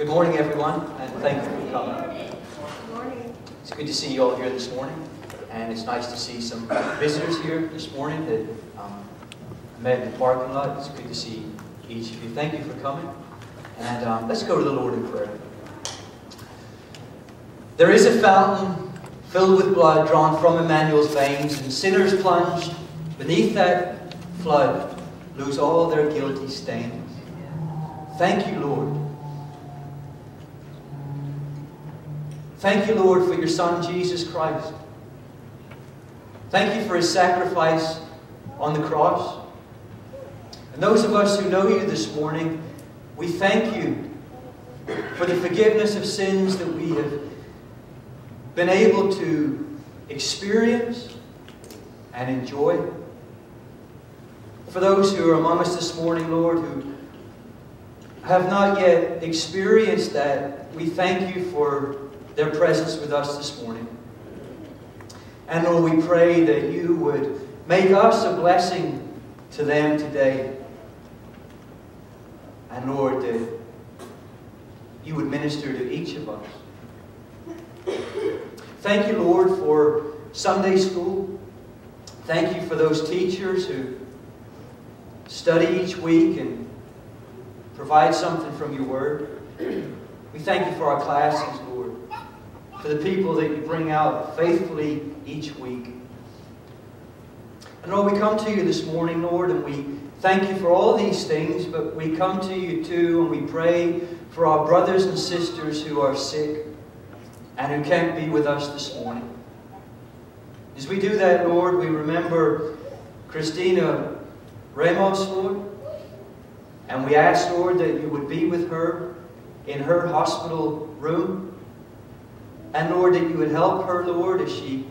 Good morning, everyone, and thank you for coming. Good morning. It's good to see you all here this morning, and it's nice to see some visitors here this morning that um, met in the parking lot. It's good to see each of you. Thank you for coming, and um, let's go to the Lord in prayer. There is a fountain filled with blood drawn from Emmanuel's veins, and sinners plunged beneath that flood lose all their guilty stains. Thank you, Lord. Thank you, Lord, for your Son, Jesus Christ. Thank you for his sacrifice on the cross. And those of us who know you this morning, we thank you for the forgiveness of sins that we have been able to experience and enjoy. For those who are among us this morning, Lord, who have not yet experienced that, we thank you for their presence with us this morning. And Lord, we pray that you would make us a blessing to them today. And Lord, that you would minister to each of us. Thank you, Lord, for Sunday school. Thank you for those teachers who study each week and provide something from your word. We thank you for our classes, For the people that you bring out faithfully each week. And Lord, we come to you this morning, Lord, and we thank you for all these things, but we come to you too and we pray for our brothers and sisters who are sick and who can't be with us this morning. As we do that, Lord, we remember Christina Ramos, Lord, and we ask, Lord, that you would be with her in her hospital room. And Lord, that you would help her, Lord, as she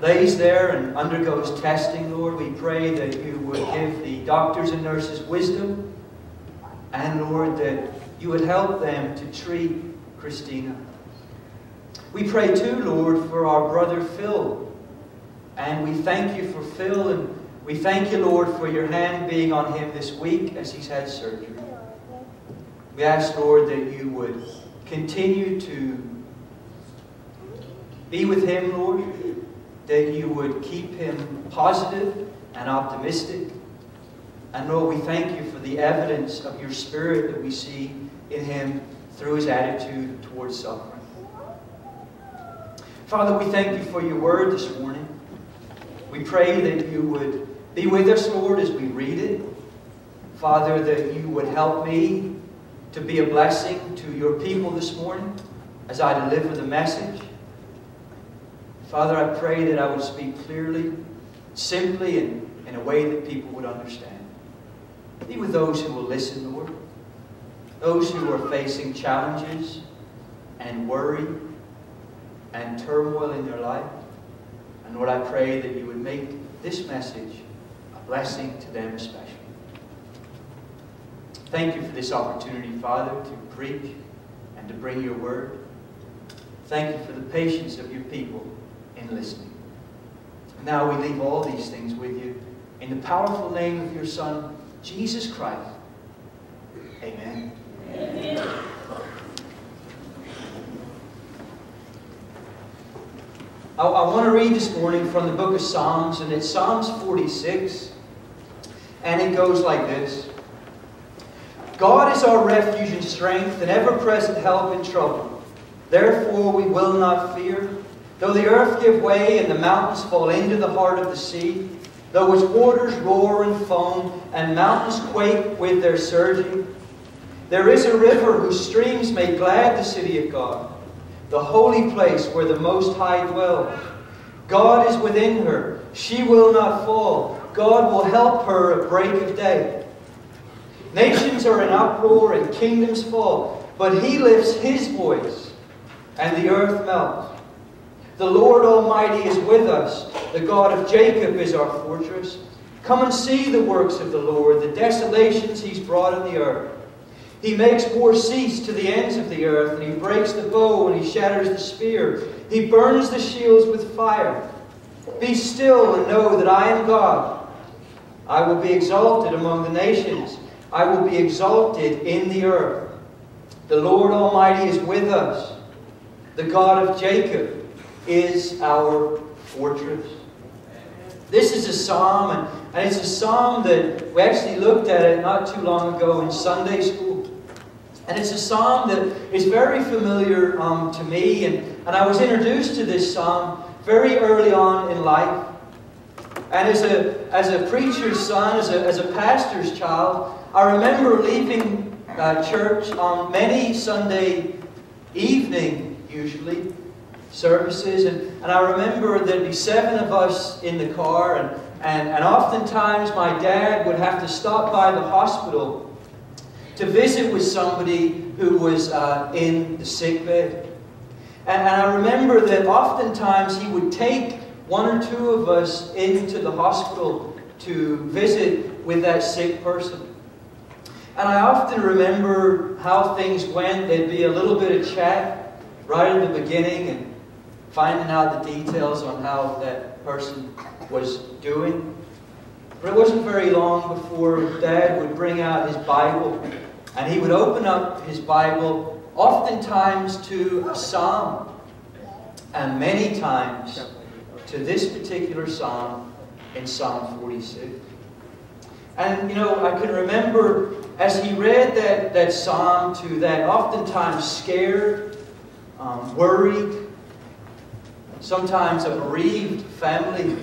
lays there and undergoes testing, Lord. We pray that you would give the doctors and nurses wisdom. And Lord, that you would help them to treat Christina. We pray too, Lord, for our brother Phil. And we thank you for Phil and we thank you, Lord, for your hand being on him this week as he's had surgery. We ask, Lord, that you would continue to be with him, Lord, that you would keep him positive and optimistic. And Lord, we thank you for the evidence of your Spirit that we see in him through his attitude towards suffering. Father, we thank you for your word this morning. We pray that you would be with us, Lord, as we read it. Father, that you would help me to be a blessing to your people this morning as I deliver the message. Father, I pray that I would speak clearly, simply, and in a way that people would understand. Be with those who will listen, Lord. Those who are facing challenges and worry and turmoil in their life. And Lord, I pray that you would make this message a blessing to them especially. Thank you for this opportunity, Father, to preach and to bring your word. Thank you for the patience of your people in listening. Now we leave all these things with you in the powerful name of your Son, Jesus Christ. Amen. Amen. I, I want to read this morning from the book of Psalms, and it's Psalms 46. And it goes like this God is our refuge and strength, an ever present help in trouble. Therefore we will not fear. Though the earth give way and the mountains fall into the heart of the sea, though its waters roar and foam, and mountains quake with their surging, there is a river whose streams make glad the city of God, the holy place where the Most High dwells. God is within her. She will not fall. God will help her at break of day. Nations are in uproar and kingdoms fall, but he lifts his voice, and the earth melts. The Lord Almighty is with us. The God of Jacob is our fortress. Come and see the works of the Lord, the desolations he's brought on the earth. He makes war cease to the ends of the earth, and he breaks the bow and he shatters the spear. He burns the shields with fire. Be still and know that I am God. I will be exalted among the nations. I will be exalted in the earth. The Lord Almighty is with us. The God of Jacob is our fortress. This is a psalm, and, it's a psalm that we actually looked at it not too long ago in Sunday school. And it's a psalm that is very familiar um, to me, and, and I was introduced to this psalm very early on in life. And as a, as a preacher's son, as a, as a pastor's child, I remember leaving uh, church on many Sunday evening, usually, services. And, and I remember there'd be seven of us in the car, and, and, and oftentimes my dad would have to stop by the hospital to visit with somebody who was uh, in the sick bed. And, and I remember that oftentimes he would take one or two of us into the hospital to visit with that sick person. And I often remember how things went. There'd be a little bit of chat right at the beginning and finding out the details on how that person was doing. But it wasn't very long before Dad would bring out his Bible and he would open up his Bible oftentimes to a psalm and many times to this particular psalm in Psalm 46. And, you know, I can remember as he read that, that psalm to that oftentimes scared, um, worried, sometimes a bereaved family,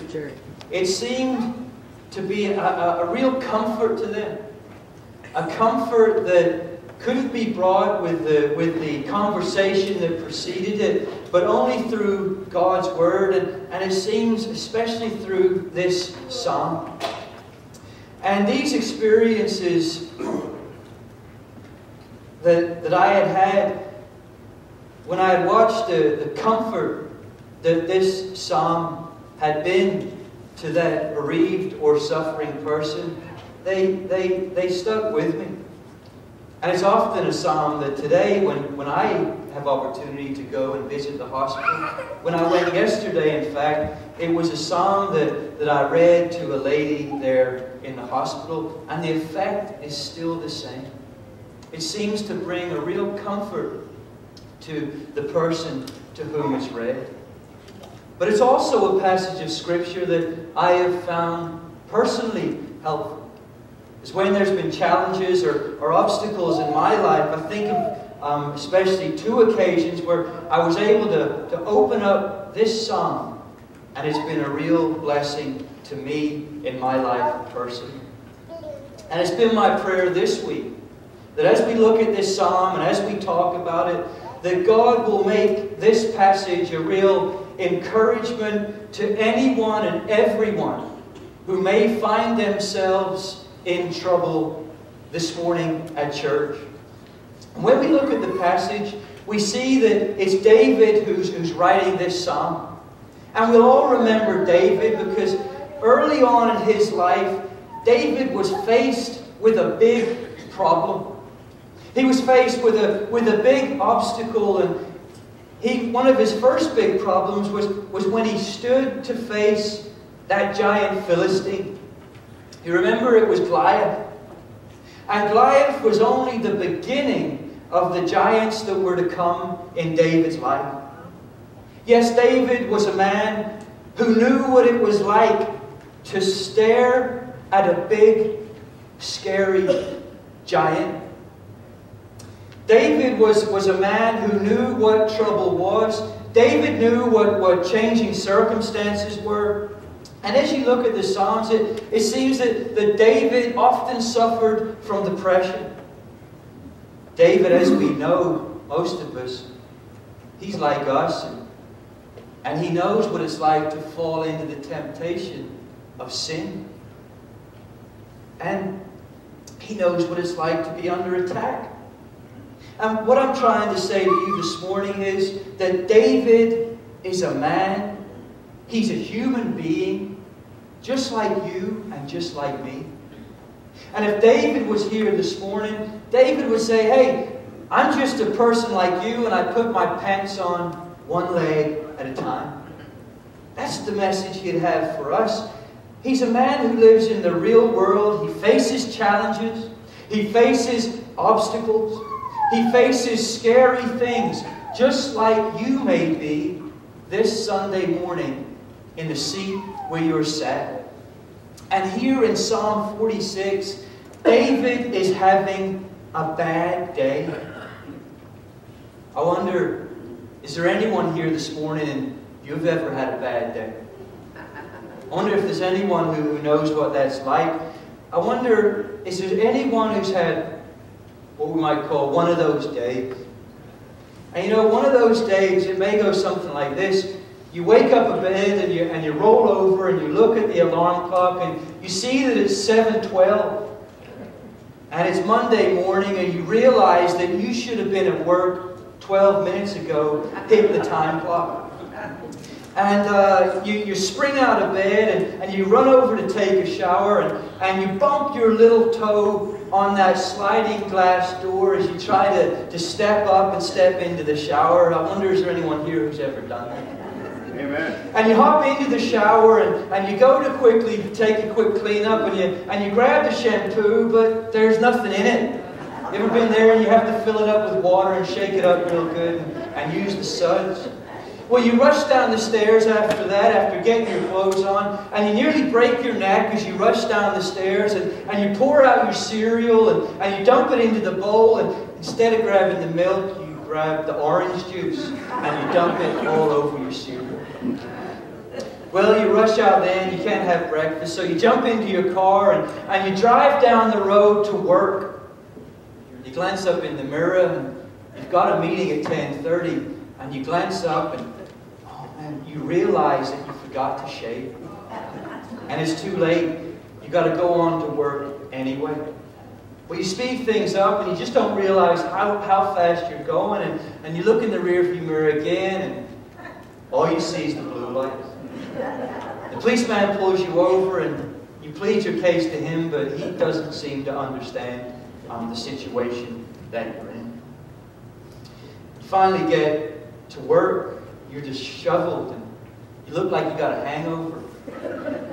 it seemed to be a, a, a real comfort to them. A comfort that couldn't be brought with the, with the conversation that preceded it, but only through God's Word, and, and it seems especially through this psalm. And these experiences that, that I had had when I had watched the, the comfort that this psalm had been to that bereaved or suffering person, they, they, they stuck with me. And it's often a psalm that today, when, when I have opportunity to go and visit the hospital, when I went yesterday, in fact, it was a psalm that, that I read to a lady there in the hospital, and the effect is still the same. It seems to bring a real comfort to the person to whom it's read. But it's also a passage of Scripture that I have found personally helpful is when there's been challenges or, or obstacles in my life. I think of um, especially two occasions where I was able to, to open up this psalm, and it's been a real blessing to me in my life personally. And it's been my prayer this week that as we look at this psalm and as we talk about it, that God will make this passage a real encouragement to anyone and everyone who may find themselves in trouble this morning at church. When we look at the passage, we see that it's David who's, who's writing this psalm. And we'll all remember David because early on in his life, David was faced with a big problem. He was faced with a, with a big obstacle, and he, one of his first big problems was, was when he stood to face that giant Philistine. You remember it was Goliath. And Goliath was only the beginning of the giants that were to come in David's life. Yes, David was a man who knew what it was like to stare at a big, scary giant. David was, was a man who knew what trouble was. David knew what, what changing circumstances were. And as you look at the Psalms, it, it seems that, that David often suffered from depression. David, as we know, most of us, he's like us, and, and he knows what it's like to fall into the temptation of sin. And he knows what it's like to be under attack. And what I'm trying to say to you this morning is that David is a man He's a human being, just like you and just like me. And if David was here this morning, David would say, Hey, I'm just a person like you, and I put my pants on one leg at a time. That's the message he'd have for us. He's a man who lives in the real world. He faces challenges. He faces obstacles. He faces scary things, just like you may be this Sunday morning in the seat where you're sat. And here in Psalm 46, David is having a bad day. I wonder, is there anyone here this morning and you've ever had a bad day? I wonder if there's anyone who knows what that's like. I wonder, is there anyone who's had what we might call one of those days? And you know, one of those days, it may go something like this. You wake up a bed and you, and you roll over and you look at the alarm clock and you see that it's 712 and it's Monday morning and you realize that you should have been at work 12 minutes ago, hit the time clock. And uh, you, you spring out of bed and, and you run over to take a shower and, and you bump your little toe on that sliding glass door as you try to, to step up and step into the shower. I wonder, is there anyone here who's ever done that? Amen. And you hop into the shower and, and you go to quickly take a quick cleanup and you, and you grab the shampoo, but there's nothing in it. You ever been there and you have to fill it up with water and shake it up real good and, and use the suds? Well, you rush down the stairs after that, after getting your clothes on, and you nearly break your neck as you rush down the stairs and, and you pour out your cereal and, and you dump it into the bowl, and instead of grabbing the milk, you grab the orange juice and you dump it all over your cereal. Well, you rush out then, you can't have breakfast, so you jump into your car and, and you drive down the road to work. You glance up in the mirror and you've got a meeting at 10.30 and you glance up and you realize that you forgot to shave. And it's too late. You've got to go on to work anyway. Well, you speed things up and you just don't realize how, how fast you're going. And, and you look in the rearview mirror again and all you see is the blue lights. The policeman pulls you over and you plead your case to him, but he doesn't seem to understand um, the situation that you're in. You finally get to work you're disheveled and you look like you got a hangover.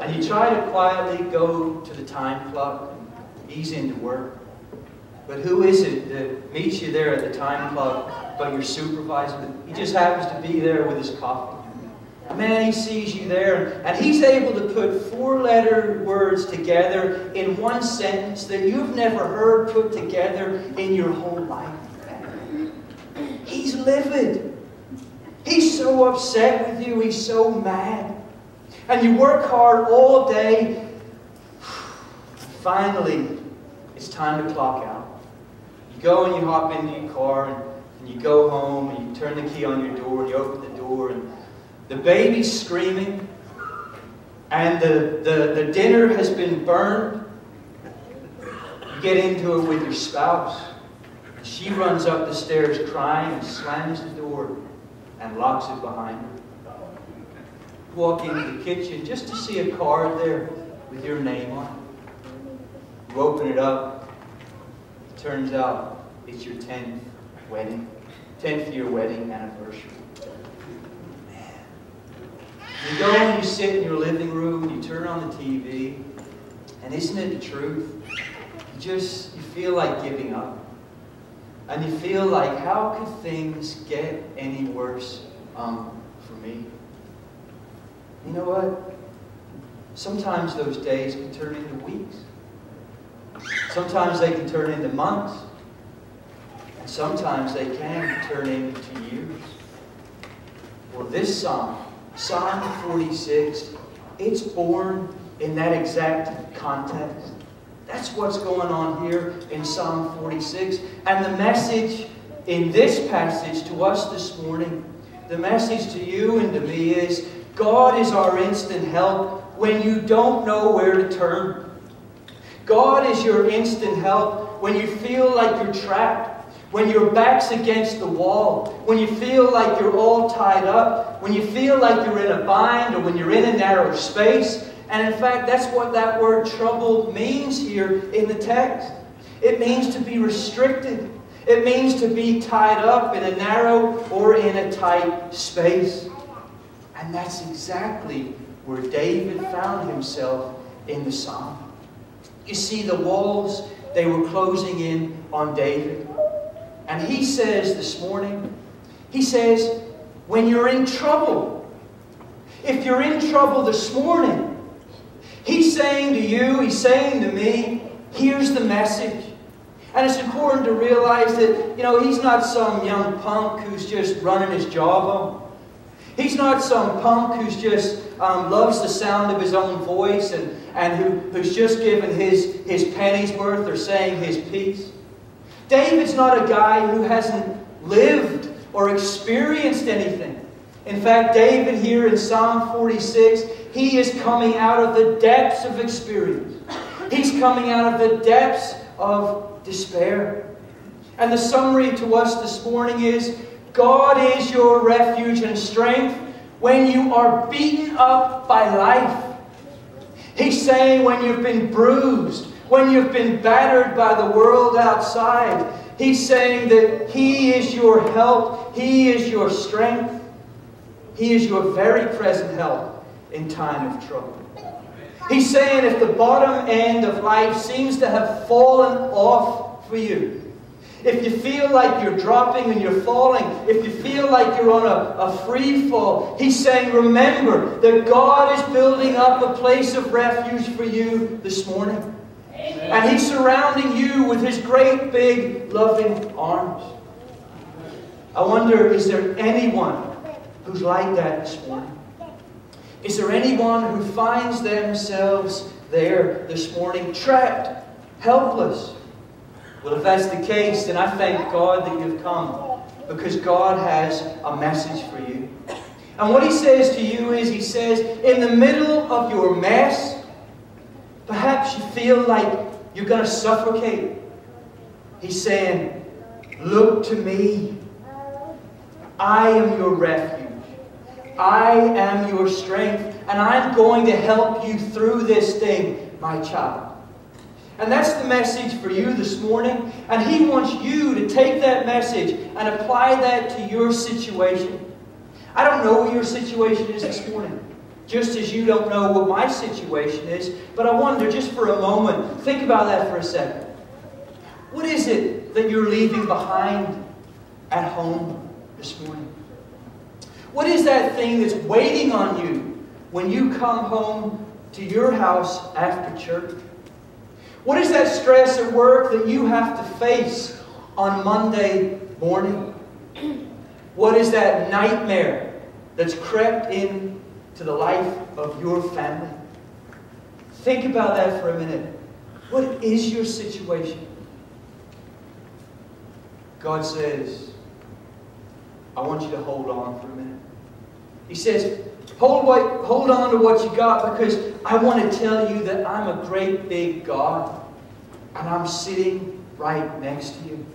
And you try to quietly go to the time clock and ease into work. But who is it that meets you there at the time clock but your supervisor? He just happens to be there with his coffee. Man, he sees you there, and he's able to put four-letter words together in one sentence that you've never heard put together in your whole life. He's livid. He's so upset with you. He's so mad. And you work hard all day. Finally, it's time to clock out. You go and you hop into your car and, and you go home and you turn the key on your door and you open the door and the baby's screaming and the, the, the dinner has been burned. You get into it with your spouse. She runs up the stairs crying and slams the door and locks it behind her. Walk into the kitchen just to see a card there with your name on it. You open it up. It turns out it's your 10th wedding, 10th year wedding anniversary. You go and you sit in your living room, you turn on the TV, and isn't it the truth? You just, you feel like giving up. And you feel like, how could things get any worse um, for me? You know what? Sometimes those days can turn into weeks. Sometimes they can turn into months. And sometimes they can turn into years. Well, this psalm, Psalm 46, it's born in that exact context. That's what's going on here in Psalm 46. And the message in this passage to us this morning, the message to you and to me is God is our instant help when you don't know where to turn. God is your instant help when you feel like you're trapped, when your back's against the wall, when you feel like you're all tied up, when you feel like you're in a bind or when you're in a narrow space, and in fact, that's what that word troubled means here in the text. It means to be restricted. It means to be tied up in a narrow or in a tight space. And that's exactly where David found himself in the psalm. You see, the walls, they were closing in on David. And he says this morning, he says, when you're in trouble, if you're in trouble this morning, he's saying to you, he's saying to me, here's the message. And it's important to realize that, you know, he's not some young punk who's just running his job. He's not some punk who's just um, loves the sound of his own voice and, and who, who's just given his, his penny's worth or saying his piece. David's not a guy who hasn't lived or experienced anything. In fact, David here in Psalm 46, he is coming out of the depths of experience. He's coming out of the depths of despair. And the summary to us this morning is God is your refuge and strength when you are beaten up by life. He's saying when you've been bruised, when you've been battered by the world outside, He's saying that He is your help, He is your strength, He is your very present help in time of trouble. He's saying if the bottom end of life seems to have fallen off for you, if you feel like you're dropping and you're falling, if you feel like you're on a, a free fall, he's saying, remember that God is building up a place of refuge for you this morning. Amen. And he's surrounding you with his great, big, loving arms. I wonder, is there anyone who's like that this morning? Is there anyone who finds themselves there this morning, trapped, helpless, well, if that's the case, then I thank God that you've come because God has a message for you. And what He says to you is, He says, in the middle of your mess, perhaps you feel like you're going to suffocate. He's saying, Look to me. I am your refuge. I am your strength. And I'm going to help you through this thing, my child. And that's the message for you this morning. And He wants you to take that message and apply that to your situation. I don't know what your situation is this morning, just as you don't know what my situation is. But I wonder, just for a moment, think about that for a second. What is it that you're leaving behind at home this morning? What is that thing that's waiting on you when you come home to your house after church? What is that stress at work that you have to face on Monday morning? What is that nightmare that's crept in to the life of your family? Think about that for a minute. What is your situation? God says, I want you to hold on for a minute. He says, hold, what, hold on to what you got because I want to tell you that I'm a great big God and I'm sitting right next to you.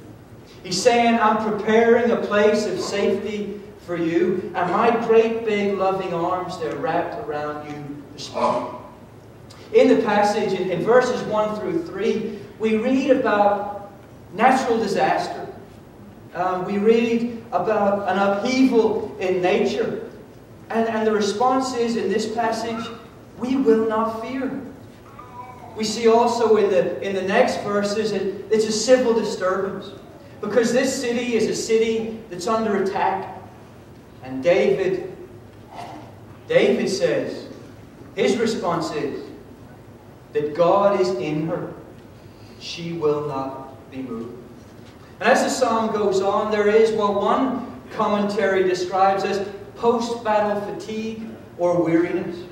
He's saying, I'm preparing a place of safety for you, and my great big loving arms, they're wrapped around you this morning. In the passage, in, in verses 1 through 3, we read about natural disaster. Um, we read about an upheaval in nature. And, and the response is, in this passage, we will not fear. We see also in the, in the next verses it, it's a civil disturbance. Because this city is a city that's under attack. And David, David says, his response is that God is in her. She will not be moved. And as the psalm goes on, there is what one commentary describes as post-battle fatigue or weariness.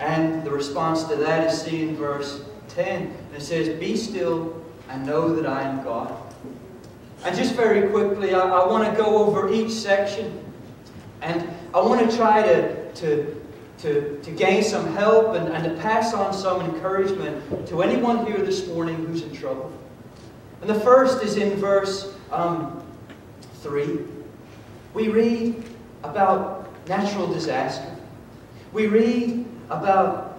And the response to that is seen in verse 10. And it says, Be still and know that I am God. And just very quickly, I, I want to go over each section. And I want to try to, to, to, to gain some help and, and to pass on some encouragement to anyone here this morning who's in trouble. And the first is in verse um, 3. We read about natural disaster. We read about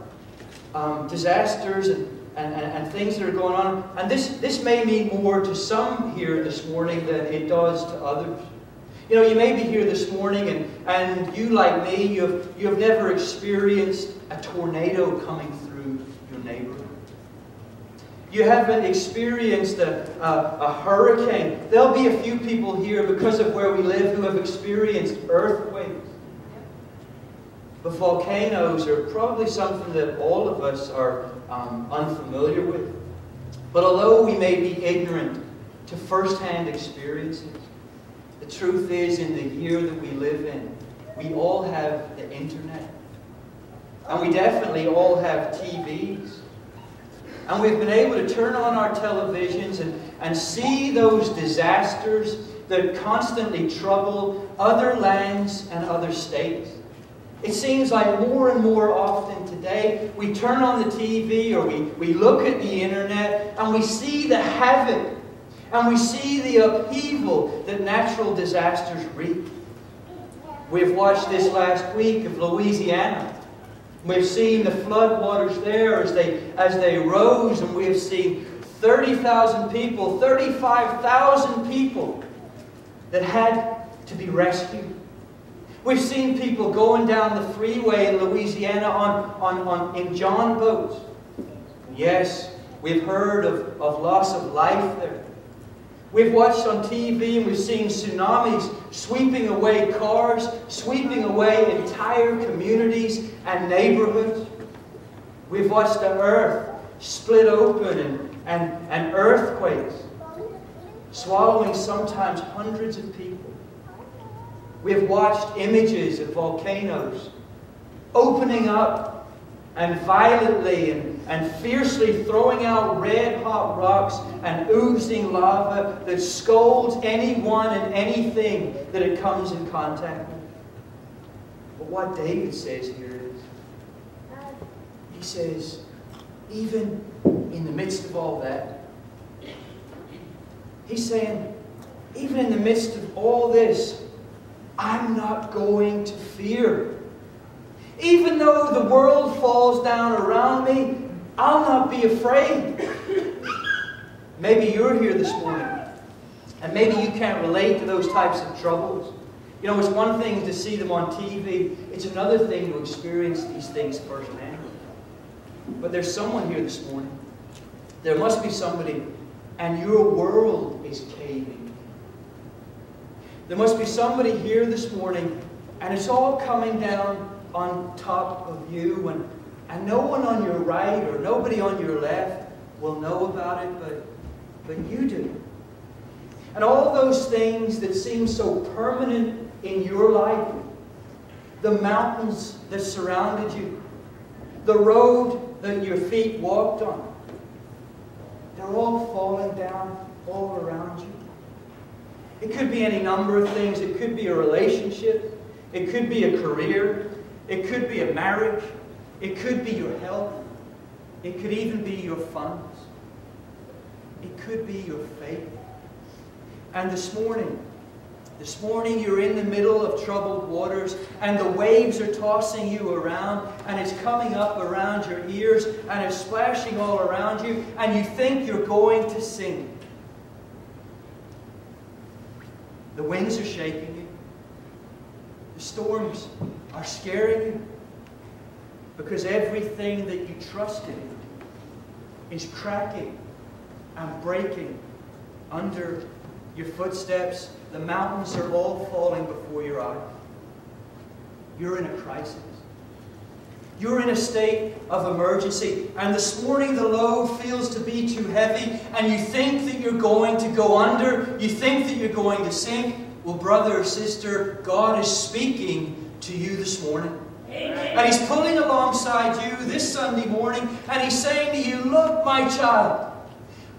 um, disasters and, and, and, things that are going on. And this, this may mean more to some here this morning than it does to others. You know, you may be here this morning and, and you, like me, you have, you have never experienced a tornado coming through your neighborhood. You haven't experienced a, a, a, hurricane. There'll be a few people here because of where we live who have experienced earthquakes. But volcanoes are probably something that all of us are um, unfamiliar with. But although we may be ignorant to first-hand experiences, the truth is in the year that we live in, we all have the internet. And we definitely all have TVs. And we've been able to turn on our televisions and, and see those disasters that constantly trouble other lands and other states. It seems like more and more often today, we turn on the TV or we, we look at the internet and we see the havoc and we see the upheaval that natural disasters wreak. We've watched this last week of Louisiana We've seen the floodwaters there as they, as they rose, and we have seen 30,000 people, 35,000 people that had to be rescued. We've seen people going down the freeway in Louisiana on, on, on, in John boats. Yes, we've heard of, of loss of life there. We've watched on TV and we've seen tsunamis sweeping away cars, sweeping away entire communities and neighborhoods. We've watched the earth split open and, and, and earthquakes swallowing sometimes hundreds of people. We have watched images of volcanoes opening up and violently and, and fiercely throwing out red hot rocks and oozing lava that scolds anyone and anything that it comes in contact with. But what David says here is, he says, even in the midst of all that, he's saying, even in the midst of all this, I'm not going to fear. Even though the world falls down around me, I'll not be afraid. Maybe you're here this morning, and maybe you can't relate to those types of troubles. You know, it's one thing to see them on TV, it's another thing to experience these things firsthand. But there's someone here this morning. There must be somebody, and your world is caving. There must be somebody here this morning, and it's all coming down on top of you, and, and no one on your right or nobody on your left will know about it, but, but you do. And all those things that seem so permanent in your life, the mountains that surrounded you, the road that your feet walked on, they're all falling down all around you. It could be any number of things. It could be a relationship. It could be a career. It could be a marriage. It could be your health. It could even be your funds. It could be your faith. And this morning, this morning you're in the middle of troubled waters and the waves are tossing you around and it's coming up around your ears and it's splashing all around you and you think you're going to sink. The winds are shaking you. The storms are scaring you because everything that you trusted is cracking and breaking under your footsteps. The mountains are all falling before your eyes. You're in a crisis. You're in a state of emergency, and this morning the load feels to be too heavy, and you think that you're going to go under, you think that you're going to sink. Well, brother or sister, God is speaking to you this morning. Amen. And He's pulling alongside you this Sunday morning and He's saying to you, Look, my child,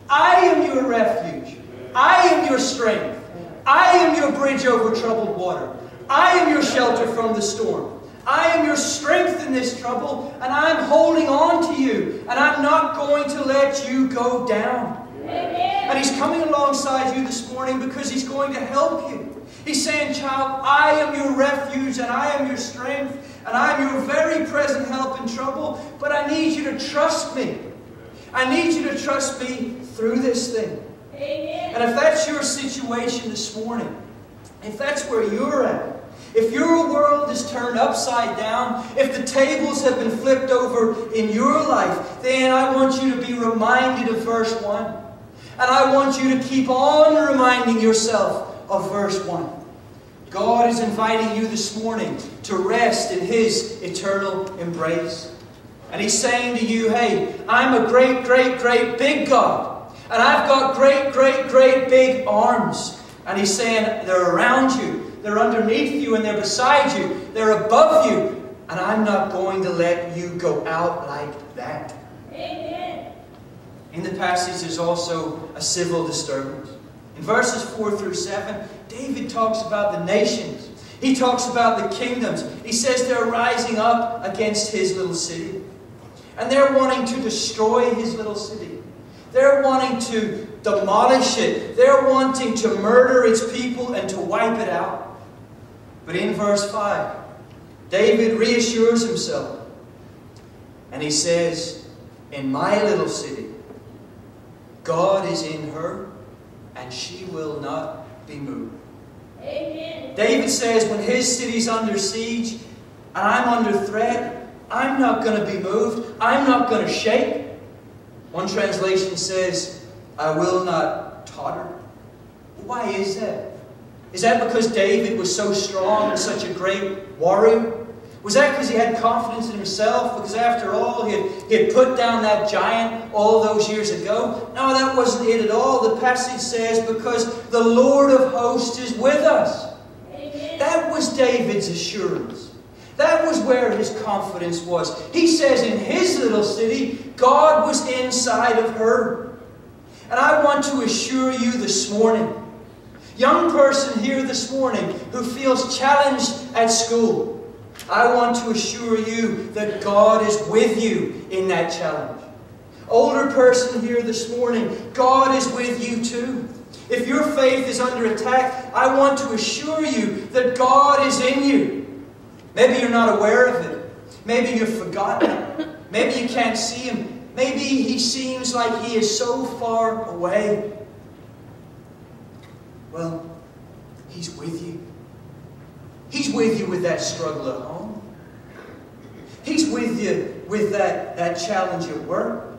I am your refuge. I am your strength. I am your bridge over troubled water. I am your shelter from the storm. I am your strength in this trouble, and I'm holding on to you, and I'm not going to let you go down. Amen. And He's coming alongside you this morning because He's going to help you. He's saying, child, I am your refuge and I am your strength and I am your very present help in trouble, but I need you to trust me. I need you to trust me through this thing. Amen. And if that's your situation this morning, if that's where you're at, If your world is turned upside down, if the tables have been flipped over in your life, then I want you to be reminded of verse 1. And I want you to keep on reminding yourself of verse 1. God is inviting you this morning to rest in His eternal embrace. And He's saying to you, hey, I'm a great, great, great big God. And I've got great, great, great big arms. And He's saying, they're around you, they're underneath you, and they're beside you, they're above you. And I'm not going to let you go out like that. Amen. In the passage, there's also a civil disturbance. In verses 4 through 7, David talks about the nations. He talks about the kingdoms. He says they're rising up against his little city. And they're wanting to destroy his little city. They're wanting to demolish it. They're wanting to murder its people and to wipe it out. But in verse 5, David reassures himself. And he says, In my little city, God is in her, and she will not be moved. Amen. David says, when his city's under siege and I'm under threat, I'm not going to be moved. I'm not going to shake. One translation says, I will not totter. Why is that? Is that because David was so strong and such a great warrior? Was that because he had confidence in himself? Because after all, he had, he had put down that giant all those years ago? No, that wasn't it at all. The passage says, because the Lord of hosts is with us. Amen. That was David's assurance. That was where his confidence was. He says in his little city, God was inside of her. And I want to assure you this morning, young person here this morning who feels challenged at school, I want to assure you that God is with you in that challenge. Older person here this morning, God is with you too. If your faith is under attack, I want to assure you that God is in you. Maybe you're not aware of it. Maybe you've forgotten Maybe you can't see Him. Maybe He seems like He is so far away. Well, He's with you. He's with you with that struggle at home. He's with you with that, that challenge at work.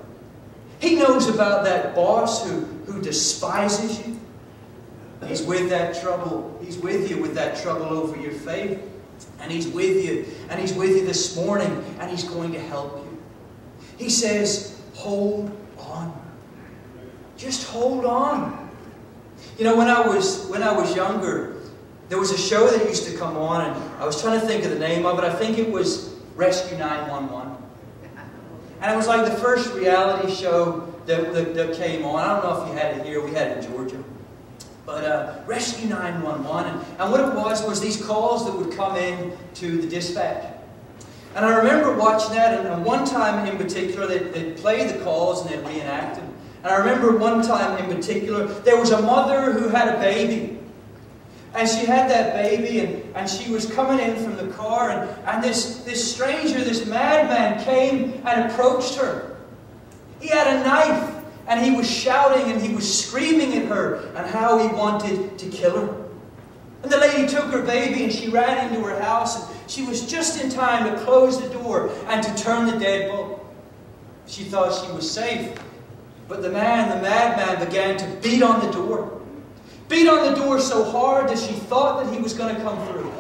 He knows about that boss who, who despises you. He's with that trouble. He's with you with that trouble over your faith. And He's with you. And He's with you this morning. And He's going to help you. He says, hold on. Just hold on. You know, when I was when I was younger, there was a show that used to come on, and I was trying to think of the name of it. I think it was Rescue 911. And it was like the first reality show that, that, that came on. I don't know if you had it here. We had it in Georgia. But uh, Rescue 911. And, and what it was was these calls that would come in to the dispatch. And I remember watching that, and one time in particular, they'd, they'd play the calls and they'd reenact them. And I remember one time in particular, there was a mother who had a baby. And she had that baby, and, and she was coming in from the car, and, and this, this stranger, this madman, came and approached her. He had a knife, and he was shouting and he was screaming at her and how he wanted to kill her. And the lady took her baby and she ran into her house, and she was just in time to close the door and to turn the deadbolt. She thought she was safe. But the man, the madman, began to beat on the door beat on the door so hard that she thought that he was going to come through.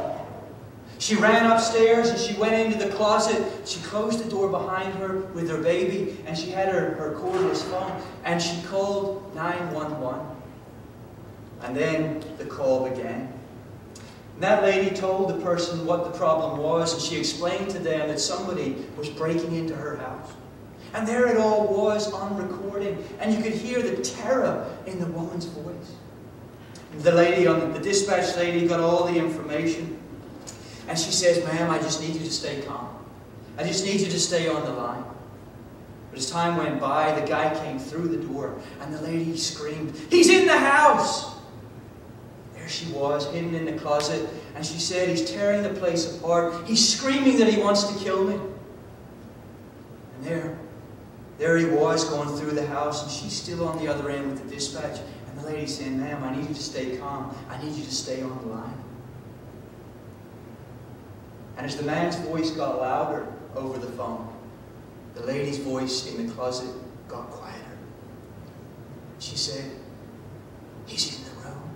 She ran upstairs and she went into the closet. She closed the door behind her with her baby and she had her, her cordless phone and she called 911. And then the call began. And that lady told the person what the problem was and she explained to them that somebody was breaking into her house. And there it all was on recording and you could hear the terror in the woman's voice. The lady on the dispatch lady got all the information. And she says, ma'am, I just need you to stay calm. I just need you to stay on the line. But as time went by, the guy came through the door and the lady screamed, He's in the house! There she was, hidden in the closet, and she said, He's tearing the place apart. He's screaming that he wants to kill me. And there, there he was going through the house, and she's still on the other end with the dispatch. The lady saying, ma'am, I need you to stay calm. I need you to stay on the line. And as the man's voice got louder over the phone, the lady's voice in the closet got quieter. She said, He's in the room.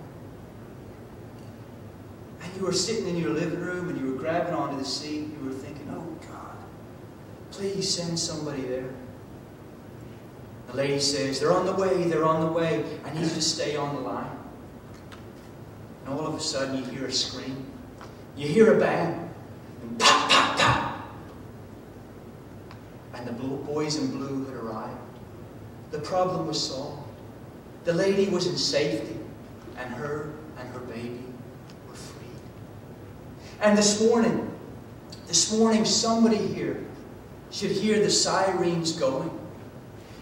And you were sitting in your living room and you were grabbing onto the seat. You were thinking, Oh God, please send somebody there. The lady says, They're on the way, they're on the way. I need you to stay on the line. And all of a sudden you hear a scream. You hear a bang. And pop, pop, pop. And the boys in blue had arrived. The problem was solved. The lady was in safety, and her and her baby were freed. And this morning, this morning, somebody here should hear the sirens going.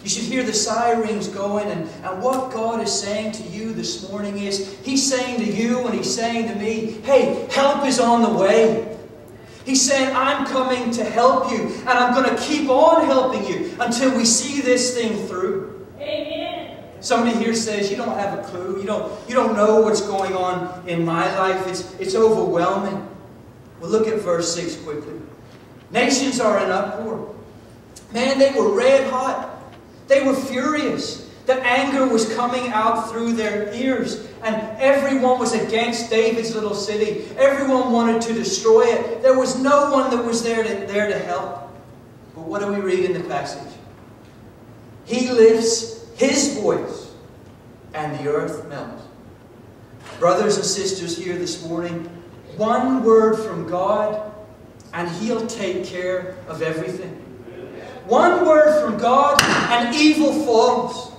You should hear the sirens going, and, and what God is saying to you this morning is He's saying to you and He's saying to me, hey, help is on the way. He's saying, I'm coming to help you, and I'm going to keep on helping you until we see this thing through. Amen. Somebody here says, You don't have a clue. You don't, you don't know what's going on in my life. It's, it's overwhelming. Well, look at verse 6 quickly. Nations are in uproar. Man, they were red hot. They were furious. The anger was coming out through their ears. And everyone was against David's little city. Everyone wanted to destroy it. There was no one that was there to, there to help. But what do we read in the passage? He lifts his voice, and the earth melts. Brothers and sisters here this morning, one word from God, and He'll take care of everything. One word from God, and evil falls.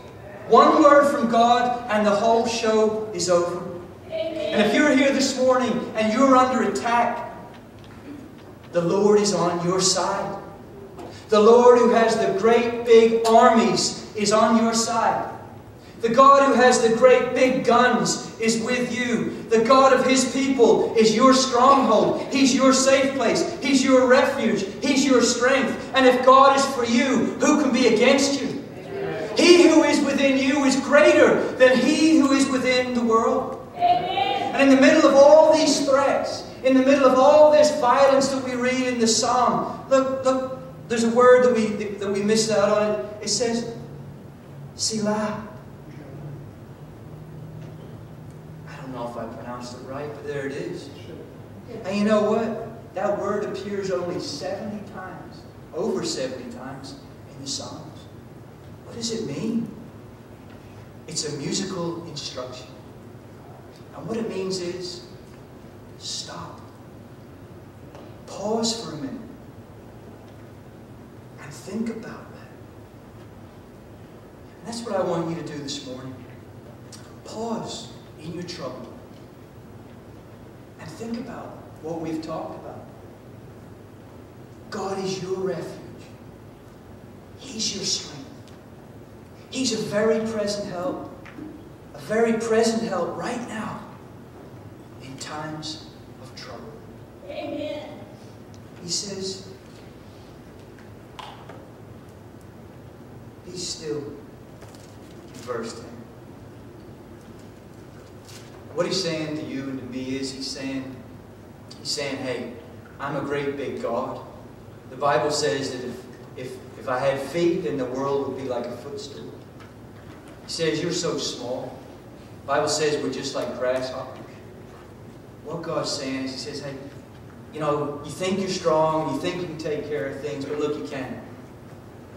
One word from God, and the whole show is over. And if you're here this morning and you're under attack, the Lord is on your side. The Lord who has the great big armies is on your side. The God who has the great big guns is with you. The God of His people is your stronghold. He's your safe place. He's your refuge. He's your strength. And if God is for you, who can be against you? He who is within you is greater than he who is within the world. Amen. And in the middle of all these threats, in the middle of all this violence that we read in the psalm, look, look, there's a word that we that we miss out on it. It says, Selah. I don't know pronounced it right, but there it is. And you know what? That word appears only 70 times, over 70 times in the Psalms. What does it mean? It's a musical instruction. And what it means is stop. Pause for a minute and think about that. And that's what I want you to do this morning. Pause in your trouble and think about what we've talked about. God is your refuge. He's your strength. He's a very present help. A very present help right now in times of trouble. Amen. He says, Be still in verse 10. What he's saying to you and to me is he's saying, he's saying, hey, I'm a great big God. The Bible says that if, if, if I had feet, then the world would be like a footstool. He says, you're so small. The Bible says we're just like grasshoppers. What God's saying is he says, hey, you know, you think you're strong, you think you can take care of things, but look, you can't.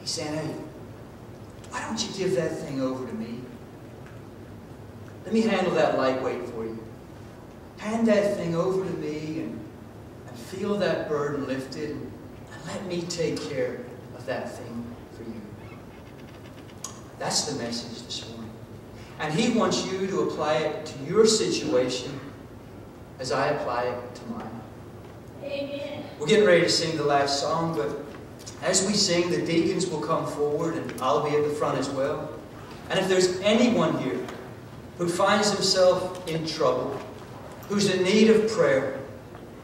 He's saying, hey, why don't you give that thing over to me? Let me handle that lightweight for you. Hand that thing over to me and, and feel that burden lifted and, and let me take care of that thing for you. That's the message this morning. And He wants you to apply it to your situation as I apply it to mine. Amen. We're getting ready to sing the last song, but as we sing, the deacons will come forward and I'll be at the front as well. And if there's anyone here who finds himself in trouble, who's in need of prayer,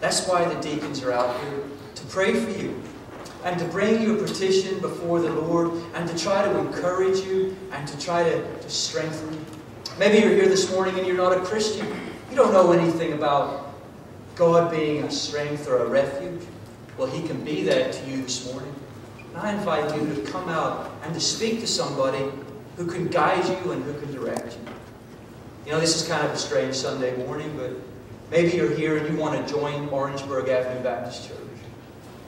that's why the deacons are out here to pray for you and to bring you a petition before the Lord and to try to encourage you and to try to, to strengthen you. Maybe you're here this morning and you're not a Christian. You don't know anything about God being a strength or a refuge, well, He can be that to you this morning. And I invite you to come out and to speak to somebody who can guide you and who can direct you. You know, this is kind of a strange Sunday morning, but maybe you're here and you want to join Orangeburg Avenue Baptist Church.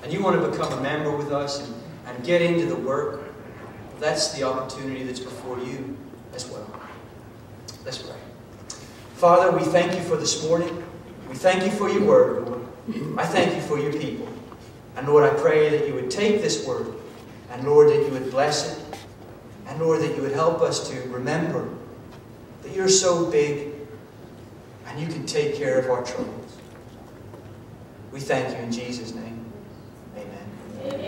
And you want to become a member with us and, and get into the work. That's the opportunity that's before you as well. Let's pray. Father, we thank you for this morning. We thank you for your word, Lord. I thank you for your people. And Lord, I pray that you would take this word and Lord, that you would bless it. And Lord, that you would help us to remember you're so big and you can take care of our troubles. We thank you in Jesus' name. Amen. Amen.